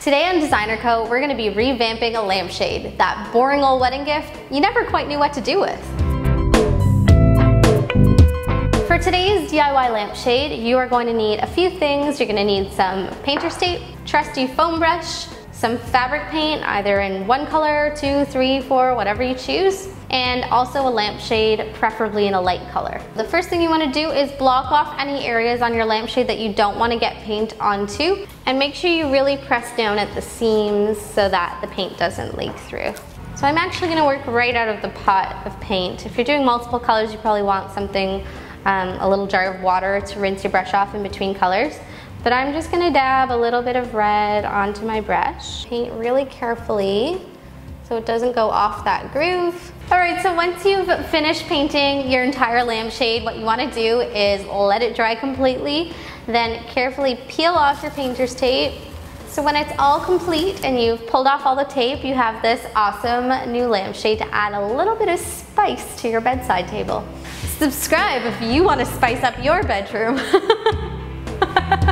Today on DesignHer Co, we're gonna be revamping a lampshade, that boring old wedding gift you never quite knew what to do with. For today's DIY lampshade, you are going to need a few things. You're gonna need some painter's tape, trusty foam brush, some fabric paint, either in one color, two, three, four, whatever you choose, and also a lampshade, preferably in a light color. The first thing you wanna do is block off any areas on your lampshade that you don't wanna get paint onto, and make sure you really press down at the seams so that the paint doesn't leak through. So I'm actually gonna work right out of the pot of paint. If you're doing multiple colors, you probably want something, um, a little jar of water to rinse your brush off in between colors. But I'm just gonna dab a little bit of red onto my brush. Paint really carefully so it doesn't go off that groove. All right, so once you've finished painting your entire lampshade, what you wanna do is let it dry completely, then carefully peel off your painter's tape. So when it's all complete and you've pulled off all the tape, you have this awesome new lampshade to add a little bit of spice to your bedside table. Subscribe if you wanna spice up your bedroom.